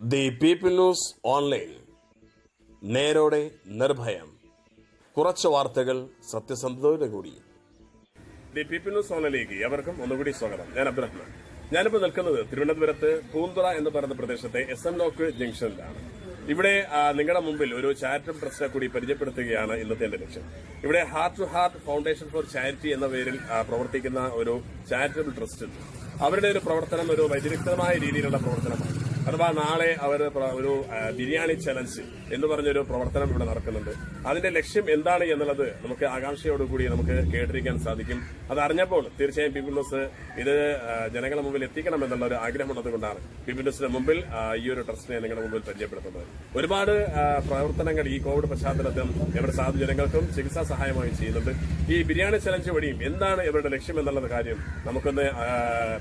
The people news online. നേരോടെ നിർഭയം. കുറച്ച് വാർത്തകൾ സത്യസന്ധതയോടെ കൂടി. ദി പീപ്പിൾ ന്യൂസ് ഓൺലൈനിലേക്ക് എവർക്കും ഒന്നുകൂടി സ്വാഗതം. ഞാൻ അബ്ദുറഹ്മാൻ ഞാനിപ്പോൾ നിൽക്കുന്നത് തിരുവനന്തപുരത്ത് പൂന്തുറ എന്ന് പറയുന്ന പ്രദേശത്തെ എസ് എം ലോക്ക് ജംഗ്ഷനിലാണ്. ഇവിടെ നിങ്ങളുടെ മുമ്പിൽ ഒരു ചാരിറ്റബിൾ ട്രസ്റ്റിനെ കൂടി പരിചയപ്പെടുത്തുകയാണ് ഇന്നത്തെ എന്റെ ലക്ഷ്യം. ഇവിടെ heart to heart foundation for charity എന്ന പേരിൽ പ്രവർത്തിക്കുന്ന ഒരു ചാരിറ്റബിൾ ട്രസ്റ്റ് അവരുടെ ഒരു പ്രവർത്തനം ഒരു വ്യതിരിക്തമായ രീതിയിലുള്ള പ്രവർത്തനമാണ്. അഥവാ നാളെ അവർ ഒരു ബിരിയാണി ചലഞ്ച് എന്ന് പറഞ്ഞൊരു പ്രവർത്തനം ഇവിടെ നടക്കുന്നുണ്ട്. അതിന്റെ ലക്ഷ്യം എന്താണ് എന്നുള്ളത് നമുക്ക് ആകാംക്ഷയോടുകൂടി നമുക്ക് കേട്ടിരിക്കാൻ സാധിക്കും. അത് അറിഞ്ഞപ്പോൾ തീർച്ചയായും പി ന്യൂസ് ഇത് ജനങ്ങളുടെ മുമ്പിൽ എത്തിക്കണം എന്നുള്ള ഒരു ആഗ്രഹമുള്ളത് കൊണ്ടാണ് പി ന്യൂസിന്റെ മുമ്പിൽ ഈ ഒരു ട്രസ്റ്റിനെ നിങ്ങളുടെ മുമ്പിൽ പരിചയപ്പെടുത്തുന്നത്. ഒരുപാട് പ്രവർത്തനങ്ങൾ ഈ കോവിഡ് പശ്ചാത്തലത്തിൽ സാധു ജനങ്ങൾക്കും ചികിത്സാ സഹായമായി ചെയ്യുന്നുണ്ട്. ഈ ബിരിയാണി ചലഞ്ച് വഴിയും എന്താണ് ഇവരുടെ ലക്ഷ്യം എന്നുള്ള കാര്യം നമുക്കൊന്ന്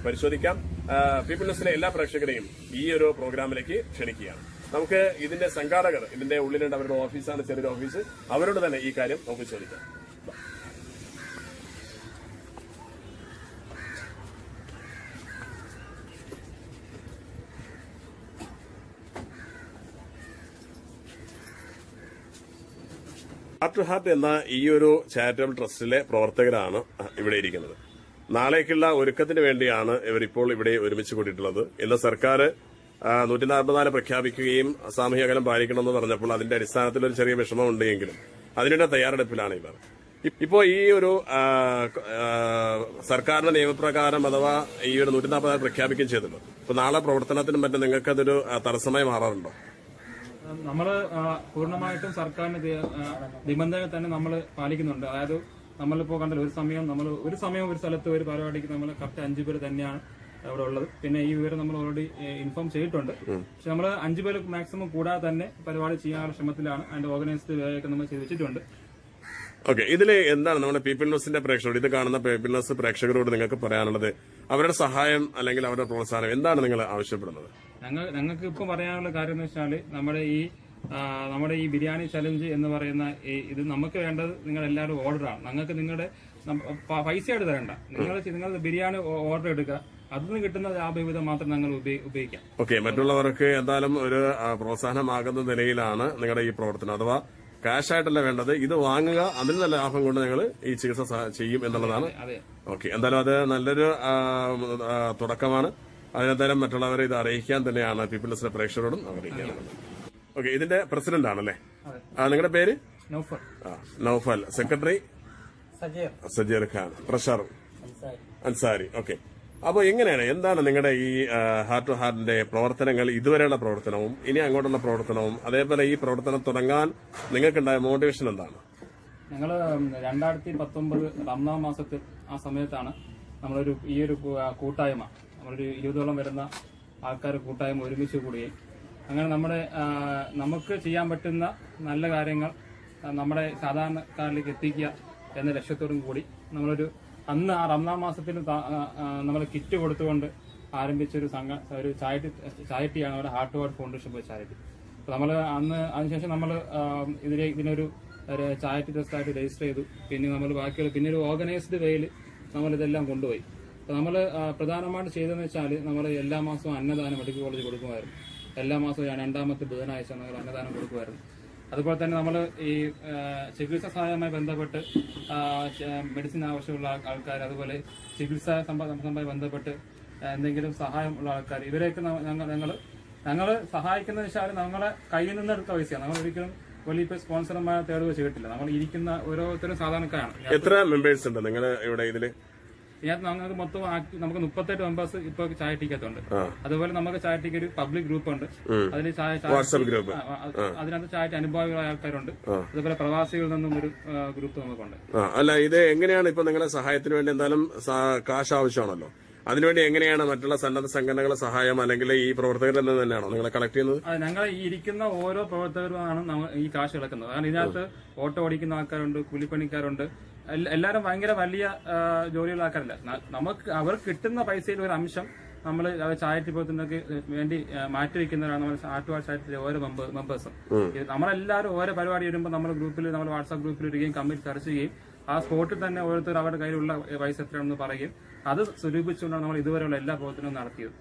പരിശോധിക്കാം. ആ, പീപ്പിൾ ന്യൂസിലെ എല്ലാ പ്രേക്ഷകരെയും ഈ ഒരു പ്രോഗ്രാമിലേക്ക് ക്ഷണിക്കുകയാണ്. നമുക്ക് ഇതിന്റെ സംഘാടകർ ഇതിന്റെ ഉള്ളിലുണ്ട് അവരുടെ ഓഫീസാണ് ചെറിയൊരു ഓഫീസ്. അവരോട് തന്നെ ഈ കാര്യം നമുക്ക് ചോദിക്കാം. ഹാർട്ട് ടു ഹാർട്ട് എന്ന ഈ ഒരു ചാരിറ്റബിൾ ട്രസ്റ്റിലെ പ്രവർത്തകരാണ് ഇവിടെ ഇരിക്കുന്നത്. നാളേക്കുള്ള ഒരുക്കത്തിന് വേണ്ടിയാണ് ഇവരിപ്പോൾ ഇവിടെ ഒരുമിച്ച് കൂട്ടിയിട്ടുള്ളത് ഇന്ന് സർക്കാർ നൂറ്റി നാൽപ്പത്തിനാല് പ്രഖ്യാപിക്കുകയും സാമൂഹ്യ അകലം പാലിക്കണമെന്ന് പറഞ്ഞപ്പോൾ അതിന്റെ അടിസ്ഥാനത്തിൽ ഒരു ചെറിയ വിഷമമുണ്ട് എങ്കിലും അതിനുള്ള തയ്യാറെടുപ്പിലാണ് ഇവർ. ഇപ്പോൾ ഈ ഒരു സർക്കാരിന്റെ നിയമപ്രകാരം അഥവാ ഈ ഒരു നൂറ്റി നാൽപ്പത്തിനാല് പ്രഖ്യാപിക്കുകയും ചെയ്തിട്ടുണ്ട്. ഇപ്പൊ നാളെ പ്രവർത്തനത്തിനും മറ്റും നിങ്ങൾക്ക് അതൊരു തടസ്സമായി മാറാറുണ്ടോ? നമ്മൾ പൂർണമായിട്ടും സർക്കാരിന്റെ നിബന്ധനകൾ തന്നെ നമ്മൾ പാലിക്കുന്നുണ്ട്. അതായത് നമ്മളിപ്പോ കണ്ടല്ലോ ഒരു സമയം നമ്മൾ ഒരു സമയം ഒരു സ്ഥലത്ത് ഒരു പരിപാടിക്ക് നമ്മൾ കറക്റ്റ് അഞ്ചു പേര് തന്നെയാണ് അവിടെ ഉള്ളത്. പിന്നെ ഈ വിവരം നമ്മൾ ഓൾറെഡി ഇൻഫോം ചെയ്തിട്ടുണ്ട്. പക്ഷെ നമ്മൾ അഞ്ചു പേര് മാക്സിമം കൂടാതെ തന്നെ പരിപാടി ചെയ്യാനുള്ള ശ്രമത്തിലാണ് അതിന്റെ ഓർഗനൈസ്ഡ് വേ ഒക്കെ നമ്മൾ ചെയ്ത് വെച്ചിട്ടുണ്ട്. ഓക്കെ ഇതിൽ എന്താണ് നമ്മുടെ പീപ്പിൾ ന്യൂസിന്റെ പ്രേക്ഷകരോട് ഇത് കാണുന്ന പീപ്പിൾ ന്യൂസ് പ്രേക്ഷകരോട് നിങ്ങൾക്ക് പറയാനുള്ളത്? അവരുടെ സഹായം അല്ലെങ്കിൽ അവരുടെ പ്രോത്സാഹനം എന്താണ് നിങ്ങൾ ആവശ്യപ്പെടുന്നത്? ഞങ്ങൾ ഞങ്ങൾക്ക് ഇപ്പം പറയാനുള്ള കാര്യം എന്ന് വെച്ചാൽ നമ്മുടെ ഈ നമ്മുടെ ഈ ബിരിയാണി ചലഞ്ച് എന്ന് പറയുന്ന ഇത് നമുക്ക് വേണ്ടത് നിങ്ങൾ എല്ലാവരും ഓർഡറാണ് ഞങ്ങൾക്ക് നിങ്ങളുടെ പൈസ ആയിട്ട് പൈസയായിട്ട് തരണ്ട നിങ്ങൾ നിങ്ങൾ ബിരിയാണി ഓർഡർ എടുക്കുക. അതിൽ നിന്ന് കിട്ടുന്ന ലാഭവിധം മാത്രം ഞങ്ങൾ ഉപയോഗി- ഉപയോഗിക്കാം. ഓക്കെ മറ്റുള്ളവർക്ക് എന്തായാലും ഒരു പ്രോത്സാഹനമാകുന്ന നിലയിലാണ് നിങ്ങളുടെ ഈ പ്രവർത്തനം. അഥവാ കാഷ് ആയിട്ടല്ല വേണ്ടത് ഇത് വാങ്ങുക അതിൽ നിന്ന് ലാഭം കൊണ്ട് ഞങ്ങൾ ഈ ചികിത്സ ചെയ്യും എന്നുള്ളതാണ്. ഓക്കെ എന്തായാലും അത് നല്ലൊരു തുടക്കമാണ്. അതിനെന്തായാലും മറ്റുള്ളവരെ ഇത് അറിയിക്കാൻ തന്നെയാണ് പീപ്പിൾസിന്റെ പ്രേക്ഷകരോടും അറിയിക്കാനുള്ളത്. ഓക്കെ ഇതിന്റെ പ്രസിഡന്റ് ആണല്ലേ. ആ, നിങ്ങളുടെ പേര്? Naufal. Secretary? Sajeer. Khan. Treasurer Ansari. Okay. അപ്പോൾ എങ്ങനെയാണ് എന്താണ് നിങ്ങളുടെ ഈ ഹാർട്ട് ടു ഹാർട്ടിന്റെ പ്രവർത്തനങ്ങൾ ഇതുവരെയുള്ള പ്രവർത്തനവും ഇനി അങ്ങോട്ടുള്ള പ്രവർത്തനവും അതേപോലെ ഈ പ്രവർത്തനം തുടങ്ങാൻ നിങ്ങൾക്കുണ്ടായ മോട്ടിവേഷൻ എന്താണ്? ഞങ്ങൾ രണ്ടായിരത്തി പത്തൊമ്പത് ഒന്നാം മാസത്തിൽ ആ സമയത്താണ് നമ്മളൊരു ഈ ഒരു കൂട്ടായ്മ നമ്മളൊരു ഇരുപതോളം വരുന്ന ആൾക്കാർ കൂട്ടായ്മ ഒരുമിച്ച് കൂടുകയും അങ്ങനെ നമ്മുടെ നമുക്ക് ചെയ്യാൻ പറ്റുന്ന നല്ല കാര്യങ്ങൾ നമ്മുടെ സാധാരണക്കാരിലേക്ക് എത്തിക്കുക എന്ന ലക്ഷ്യത്തോടും കൂടി നമ്മളൊരു അന്ന് ആ റംസാൻ മാസത്തിൽ നമ്മൾ കിറ്റ് കൊടുത്തുകൊണ്ട് ആരംഭിച്ചൊരു സംഘ ഒരു ചാരിറ്റി ചാരിറ്റിയാണ് നമ്മുടെ ഹാർട്ട് വാർഡ് ഫൗണ്ടേഷൻ പോയി ചാരിറ്റി. അപ്പോൾ നമ്മൾ അന്ന് അതിനുശേഷം നമ്മൾ ഇതിലെ ഇതിനൊരു ചാരിറ്റി ട്രസ്റ്റായിട്ട് രജിസ്റ്റർ ചെയ്തു. പിന്നെ നമ്മൾ ബാക്കിയുള്ള പിന്നെ ഒരു ഓർഗനൈസ്ഡ് വേയിൽ നമ്മൾ ഇതെല്ലാം കൊണ്ടുപോയി അപ്പോൾ നമ്മൾ പ്രധാനമായിട്ട് ചെയ്തതെന്ന് വെച്ചാൽ നമ്മൾ എല്ലാ മാസവും അന്നദാനം മെഡിക്കൽ കോളേജ് കൊടുക്കുമായിരുന്നു. എല്ലാ മാസവും രണ്ടാമത്തെ ബുധനാഴ്ച നമ്മൾ അന്നദാനം കൊടുക്കുമായിരുന്നു. അതുപോലെ തന്നെ നമ്മൾ ഈ ചികിത്സാ സഹായവുമായി ബന്ധപ്പെട്ട് മെഡിസിൻ ആവശ്യമുള്ള ആൾക്കാർ അതുപോലെ ചികിത്സാ സംബ- സംബന്ധമായി ബന്ധപ്പെട്ട് എന്തെങ്കിലും സഹായം ഉള്ള ആൾക്കാർ ഇവരെയൊക്കെ ഞങ്ങൾ ഞങ്ങൾ ഞങ്ങൾ സഹായിക്കുന്ന വെച്ചാൽ നമ്മളെ കയ്യിൽ നിന്ന് എടുത്ത പൈസയാണ്. നമ്മൾ ഒരിക്കലും വലിയ സ്പോൺസർമാരെ തേടുക ചെയ്തിട്ടില്ല. നമ്മൾ ഇരിക്കുന്ന ഓരോരുത്തരും സാധാരണക്കാരാണ്. എത്ര മെമ്പേഴ്സ് ഉണ്ട് നിങ്ങൾ ഇവിടെ ഇതിൽ? ഇതിനകത്ത് നമുക്ക് മൊത്തം നമുക്ക് മുപ്പത്തെട്ട് മെമ്പേഴ്സ് ഇപ്പൊ ചായ ടിക്കറ്റുണ്ട് അതുപോലെ നമുക്ക് ചായ ടിക്കറ്റ് പബ്ലിക് ഗ്രൂപ്പ് ഉണ്ട്. അതിൽ ചായ ചായ- ഗ്രൂപ്പ്. അതിനകത്ത് ചായറ്റ് അനുഭവികളായ ആൾക്കാരുണ്ട്. അതുപോലെ പ്രവാസികളിൽ നിന്നും ഒരു ഗ്രൂപ്പ് നമുക്കുണ്ട്. അല്ല ഇത് എങ്ങനെയാണ് ഇപ്പൊ നിങ്ങളുടെ സഹായത്തിന് വേണ്ടി എന്തായാലും കാശ് ആവശ്യമാണല്ലോ? അതിനുവേണ്ടി എങ്ങനെയാണ് മറ്റുള്ള സന്നദ്ധ സംഘടനകളുടെ സഹായം അല്ലെങ്കിൽ ഈ പ്രവർത്തകരിൽ നിന്ന് തന്നെയാണോ നിങ്ങളെ കളക്ട് ചെയ്യുന്നത്? ഞങ്ങൾ ഇരിക്കുന്ന ഓരോ പ്രവർത്തകരുമാണ് ഈ കാശ് ഇളക്കുന്നത്. കാരണം ഇതിനകത്ത് ഓട്ടോ ഓടിക്കുന്ന ആൾക്കാരുണ്ട് കൂലിപ്പണിക്കാരുണ്ട്. എല്ല- എല്ലാവരും ഭയങ്കര വലിയ ജോലിയുള്ള ആൾക്കാരല്ല. നമുക്ക് അവർക്ക് കിട്ടുന്ന പൈസയിൽ ഒരു അംശം നമ്മൾ ചാരിറ്റി പ്രവർത്തനങ്ങൾക്ക് വേണ്ടി മാറ്റി മാറ്റിവെക്കുന്നവരാണ് നമ്മൾ ആറ്റുവാ ചാരിറ്റിയിലെ ഓരോ മെമ്പ- മെമ്പേഴ്സും. നമ്മളെല്ലാവരും ഓരോ പരിപാടി വരുമ്പോൾ നമ്മുടെ ഗ്രൂപ്പിൽ നമ്മൾ വാട്സാപ്പ് ഗ്രൂപ്പിൽ ഇടുകയും കമ്മിറ്റി ചർച്ച ചെയ്യുകയും ആ സ്പോട്ടിൽ തന്നെ ഓരോരുത്തർ അവരുടെ കയ്യിലുള്ള പൈസ എത്രയാണെന്ന് പറയുകയും അത് സ്വരൂപിച്ചുകൊണ്ടാണ് നമ്മൾ ഇതുവരെയുള്ള എല്ലാ പ്രവർത്തനവും നടത്തിയത്.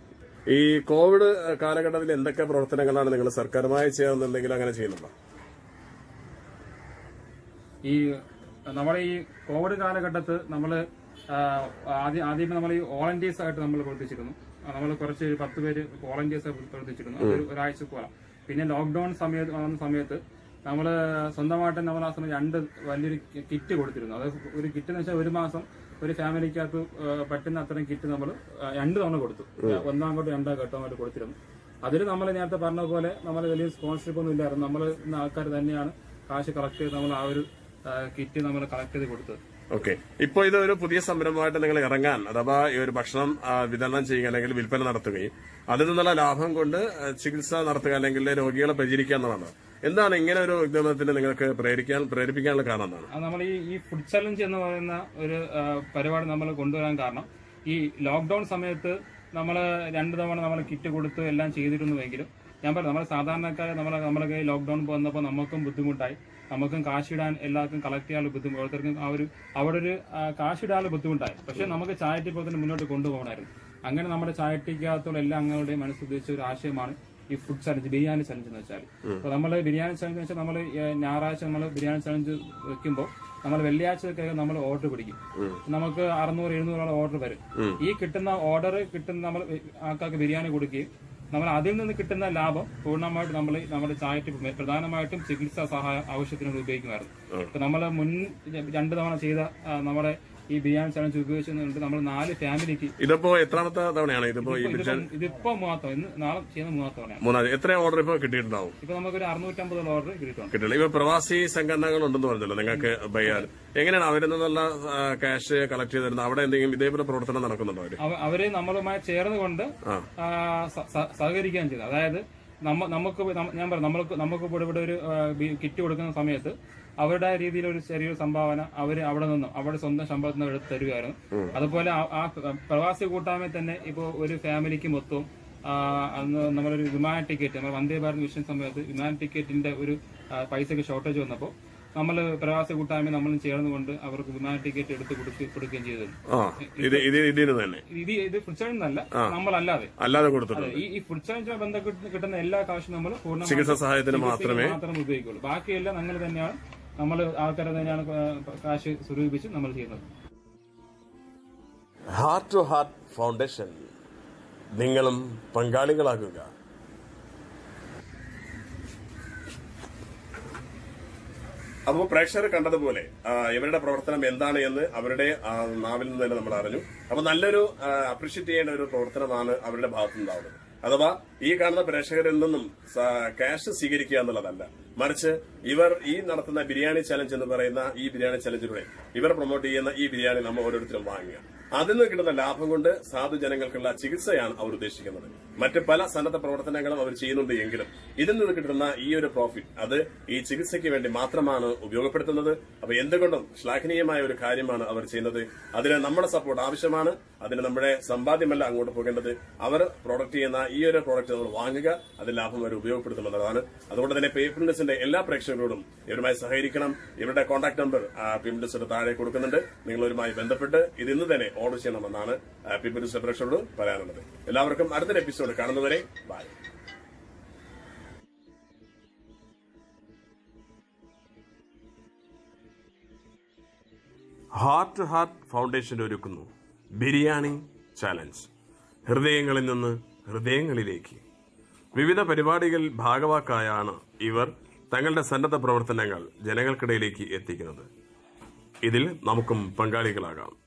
ഈ കോവിഡ് കാലഘട്ടത്തിൽ എന്തൊക്കെ പ്രവർത്തനങ്ങളാണ് നിങ്ങൾ സർക്കാരുമായി ചെയ്യാന്നുണ്ടെങ്കിൽ അങ്ങനെ ചെയ്യുന്നുണ്ടോ? ഈ നമ്മുടെ ഈ കോവിഡ് കാലഘട്ടത്ത് നമ്മൾ ആദ്യം ആദ്യം നമ്മൾ ഈ വോളണ്ടിയേഴ്സ് ആയിട്ട് നമ്മൾ പ്രവർത്തിച്ചിരുന്നു. നമ്മൾ കുറച്ച് പത്ത് പേര് വോളണ്ടിയേഴ്സ് പ്രവർത്തിച്ചിരുന്നു. അതൊരു ഒരാഴ്ചക്കോളം. പിന്നെ ലോക്ക്ഡൌൺ സമയത്ത് വന്ന സമയത്ത് നമ്മൾ സ്വന്തമായിട്ട് നമ്മൾ ആ സമയം രണ്ട് വലിയൊരു കിറ്റ് കൊടുത്തിരുന്നു. അത് ഒരു കിറ്റ് എന്ന് വെച്ചാൽ ഒരു മാസം ഒരു ഫാമിലിക്കകത്ത് പറ്റുന്ന അത്രയും കിറ്റ് നമ്മൾ രണ്ട് തവണ കൊടുത്തു. ഒന്നാം ഘട്ടം രണ്ടാം ഘട്ടമായിട്ട് കൊടുത്തിരുന്നു. അതിൽ നമ്മൾ നേരത്തെ പറഞ്ഞ പോലെ നമ്മൾ വലിയ സ്പോൺസർഷിപ്പ് ഒന്നും ഇല്ലായിരുന്നു. നമ്മൾ ഇന്ന് ആൾക്കാർ തന്നെയാണ് കാശ് കളക്ട് ചെയ്ത് നമ്മൾ ആ ഒരു കിറ്റ് നമ്മൾ കളക്ട് ചെയ്ത് കൊടുത്തത്. ഓക്കെ. ഇപ്പൊ ഇത് ഒരു പുതിയ സംരംഭമായിട്ട് നിങ്ങൾ ഇറങ്ങാൻ അഥവാ ഈ ഒരു ഭക്ഷണം വിതരണം ചെയ്യുക അല്ലെങ്കിൽ വിൽപ്പന നടത്തുകയും അതിൽ നിന്നുള്ള ലാഭം കൊണ്ട് ചികിത്സ നടത്തുക അല്ലെങ്കിൽ രോഗികളെ പരിചരിക്കുക എന്നുള്ളതാണ്. എന്താണ് ഇങ്ങനെ ഒരു ഉദ്യമത്തിന് നിങ്ങൾക്ക് പ്രേരിക്കാൻ പ്രേരിപ്പിക്കാനുള്ള കാരണം നമ്മൾ ഈ ഈ ഫുഡ് ചലഞ്ച് എന്ന് പറയുന്ന ഒരു പരിപാടി നമ്മൾ കൊണ്ടുവരാൻ കാരണം ഈ ലോക്ക്ഡൌൺ സമയത്ത് നമ്മൾ രണ്ട് തവണ നമ്മൾ കിറ്റ് കൊടുത്ത് എല്ലാം ചെയ്തിരുന്നുവെങ്കിലും ഞാൻ പറഞ്ഞു നമ്മൾ സാധാരണക്കാരെ നമ്മളെ നമ്മളൊക്കെ ലോക്ക്ഡൌൺ വന്നപ്പോൾ നമുക്കും ബുദ്ധിമുട്ടായി. നമുക്കും കാശിടാൻ എല്ലാവർക്കും കളക്ട് ചെയ്യാനുള്ള ബുദ്ധിമുട്ട് ഓരോരുത്തർക്കും ആ ഒരു അവിടെ ഒരു കാശിടാനുള്ള ബുദ്ധിമുട്ടായി. പക്ഷെ നമുക്ക് ചായറ്റി പ്രവർത്തനം മുന്നോട്ട് കൊണ്ടുപോകണമായിരുന്നു. അങ്ങനെ നമ്മുടെ ചായറ്റിക്കകത്തുള്ള എല്ലാ അംഗങ്ങളുടെയും മനസ്സുദ്ദേശിച്ച ഒരു ആശയമാണ് ഈ ഫുഡ് ചലഞ്ച് ബിരിയാണി ചലഞ്ച് എന്ന് വെച്ചാൽ അപ്പൊ നമ്മൾ ബിരിയാണി ചലഞ്ച് എന്ന് വെച്ചാൽ നമ്മൾ ഞായറാഴ്ച നമ്മൾ ബിരിയാണി ചലഞ്ച് വെക്കുമ്പോൾ നമ്മൾ വെള്ളിയാഴ്ചയൊക്കെ നമ്മൾ ഓർഡർ പിടിക്കും. നമുക്ക് അറുന്നൂറ് എഴുന്നൂറോളം ഓർഡർ വരും. ഈ കിട്ടുന്ന ഓർഡർ കിട്ടുന്ന നമ്മൾ ആൾക്കാർക്ക് ബിരിയാണി കൊടുക്കുകയും നമ്മൾ അതിൽ നിന്ന് കിട്ടുന്ന ലാഭം പൂർണമായിട്ട് നമ്മൾ നമ്മുടെ ചായറ്റ് പ്രധാനമായിട്ടും ചികിത്സാ സഹായ ആവശ്യത്തിന് ഉപയോഗിക്കുമായിരുന്നു. നമ്മൾ മുൻ രണ്ടു തവണ ചെയ്ത നമ്മുടെ ഈ ബിരിയാണി ചലഞ്ച് ഉപയോഗിച്ചുകൊണ്ട് നമ്മൾ നാല് ഫാമിലിക്ക്. ഇതിപ്പോ എത്രാമത്തെ തവണയാണ്? ഇതിപ്പോ ഇതിപ്പം മൂന്നാം ഇന്ന് നാളെ ചെയ്യുന്ന മൂന്നാം തവണയാണ്. മൂന്നാം എത്ര ഓർഡർ ഇപ്പൊ കിട്ടിയിട്ടുണ്ടാവും? ഇപ്പൊ നമുക്കൊരു അറുന്നൂറ്റമ്പത് ഓർഡർ കിട്ടിയിട്ടുണ്ട്. കിട്ടില്ല ഇപ്പൊ പ്രവാസി സംഘടനകൾ ഉണ്ടെന്ന് പറഞ്ഞല്ലോ നിങ്ങൾക്ക് ബയ്യാൻ എങ്ങനെയാണ് അവരിൽ നിന്നുള്ള ക്യാഷ് കളക്ട് ചെയ്തിരുന്നത് അവിടെ എന്തെങ്കിലും ഇതേപോലെ പ്രവർത്തനം നടക്കുന്നുണ്ടോ അവർ? അവർ നമ്മളുമായി ചേർന്നുകൊണ്ട് സഹകരിക്കുകയും ചെയ്തു. അതായത് നമുക്ക് ഞാൻ പറഞ്ഞു നമ്മൾക്ക് നമുക്ക് ഇവിടെ ഇവിടെ ഒരു കിറ്റ് കൊടുക്കുന്ന സമയത്ത് അവരുടെ രീതിയിൽ ഒരു ചെറിയൊരു സംഭാവന അവർ അവിടെ നിന്നും അവരുടെ സ്വന്തം ശമ്പളത്തിൽ നിന്ന് എടുത്ത് തരുമായിരുന്നു അതുപോലെ ആ- പ്രവാസി കൂട്ടായ്മ തന്നെ ഇപ്പോൾ ഒരു ഫാമിലിക്ക് മൊത്തവും അന്ന് നമ്മളൊരു വിമാന ടിക്കറ്റ് നമ്മൾ വന്ദേ ഭാരത് മിഷൻ സമയത്ത് വിമാന ടിക്കറ്റിന്റെ ഒരു പൈസയ്ക്ക് പൈസക്ക് ഷോർട്ടേജ് വന്നപ്പോൾ നമ്മൾ പ്രവാസി കൂട്ടായ്മ നമ്മൾ ചേർന്നുകൊണ്ട് അവർക്ക് വിമാന ടിക്കറ്റ് എടുത്ത് കൊടുക്കുക കൊടുക്കുകയും ചെയ്തത് ഇത് ഇത് ഇതിന് തന്നെ? ഇത് ഇത് ഫുഡ് ചലഞ്ച് എന്നല്ല നമ്മളല്ലാതെ. അല്ലാതെ കൊടുത്തിട്ടുണ്ട്. ഈ ഈ ഫുഡ് ചലഞ്ചുമായി ബന്ധപ്പെട്ട് കിട്ടുന്ന എല്ലാ കാശും നമ്മൾ പൂർണമായും ചികിത്സാ സഹായത്തിന് മാത്രമേ മാത്രമേ മാത്രം ഉപയോഗിക്കുള്ളൂ. ബാക്കിയെല്ലാം ഞങ്ങൾ തന്നെയാണ്. നമ്മൾ ആൾക്കാരെ തന്നെയാണ് കാശ് സ്വരൂപിച്ച് നമ്മൾ ചെയ്യുന്നത്. ഹാർട്ട് ടു ഹാർട്ട് ഫൗണ്ടേഷൻ നിങ്ങളും പങ്കാളികളാകുക. അപ്പോൾ പ്രേക്ഷകർ കണ്ടതുപോലെ ഇവരുടെ പ്രവർത്തനം എന്താണ് എന്ന് അവരുടെ നാവിൽ നിന്ന് തന്നെ നമ്മൾ അറിഞ്ഞു. അപ്പോൾ നല്ലൊരു അപ്രീഷിയേറ്റ് ചെയ്യേണ്ട ഒരു പ്രവർത്തനമാണ് അവരുടെ ഭാഗത്തു നിന്നാവുന്നത് അഥവാ ഈ കാണുന്ന പ്രേക്ഷകരിൽ നിന്നും ക്യാഷ് സ്വീകരിക്കുക എന്നുള്ളതല്ല. മറിച്ച് ഇവർ ഈ നടത്തുന്ന ബിരിയാണി ചലഞ്ച് എന്ന് പറയുന്ന ഈ ബിരിയാണി ചലഞ്ചിലൂടെ ഇവർ പ്രൊമോട്ട് ചെയ്യുന്ന ഈ ബിരിയാണി നമ്മൾ ഓരോരുത്തരും വാങ്ങുക. അതിൽ നിന്ന് കിട്ടുന്ന ലാഭം കൊണ്ട് സാധു ജനങ്ങൾക്കുള്ള ചികിത്സയാണ് അവർ ഉദ്ദേശിക്കുന്നത്. മറ്റ് പല സന്നദ്ധ പ്രവർത്തനങ്ങളും അവർ ചെയ്യുന്നുണ്ട് എങ്കിലും ഇതിൽ നിന്ന് കിട്ടുന്ന ഈ ഒരു പ്രോഫിറ്റ് അത് ഈ ചികിത്സയ്ക്ക് വേണ്ടി മാത്രമാണ് ഉപയോഗപ്പെടുത്തുന്നത്. അപ്പൊ എന്തുകൊണ്ടും ശ്ലാഘനീയമായ ഒരു കാര്യമാണ് അവർ ചെയ്യുന്നത്. അതിന് നമ്മുടെ സപ്പോർട്ട് ആവശ്യമാണ്. അതിന് നമ്മുടെ സമ്പാദ്യമല്ല അങ്ങോട്ട് പോകേണ്ടത്. അവർ പ്രോഡക്റ്റ് ചെയ്യുന്ന ഈ ഒരു പ്രോഡക്റ്റ് നമ്മൾ വാങ്ങുക അത് ലാഭം അവർ ഉപയോഗപ്പെടുത്തുന്നതാണ് അതുകൊണ്ട് തന്നെ പേപ്പിൾനെസിന്റെ എല്ലാ പ്രേക്ഷകരോടും ഇവരുമായി സഹകരിക്കണം. ഇവരുടെ കോൺടാക്ട് നമ്പർ പീപ്പിൾസിന്റെ താഴെ കൊടുക്കുന്നുണ്ട്. നിങ്ങളവരുമായി ബന്ധപ്പെട്ട് ഇത് ഇന്ന് തന്നെ ഓർഡർ ചെയ്യണമെന്നാണ് പീപ്പിൾസിന്റെ പ്രേക്ഷകരോട് പറയാനുള്ളത്. എല്ലാവർക്കും അടുത്തൊരു എപ്പിസോഡ് കാണുന്നവരെ ബൈ ഹാർട്ട് ഹാർട്ട് ഫൗണ്ടേഷൻ ഒരുക്കുന്നു. ബിരിയാണി ചാലഞ്ച്. ഹൃദയങ്ങളിൽ നിന്ന് ഹൃദയങ്ങളിലേക്ക്. വിവിധ പരിപാടികളിൽ ഭാഗവാക്കായാണ് ഇവർ തങ്ങളുടെ സന്നദ്ധ പ്രവർത്തനങ്ങൾ ജനങ്ങൾക്കിടയിലേക്ക് എത്തിക്കുന്നത്. ഇതിൽ നമുക്കും പങ്കാളികളാകാം.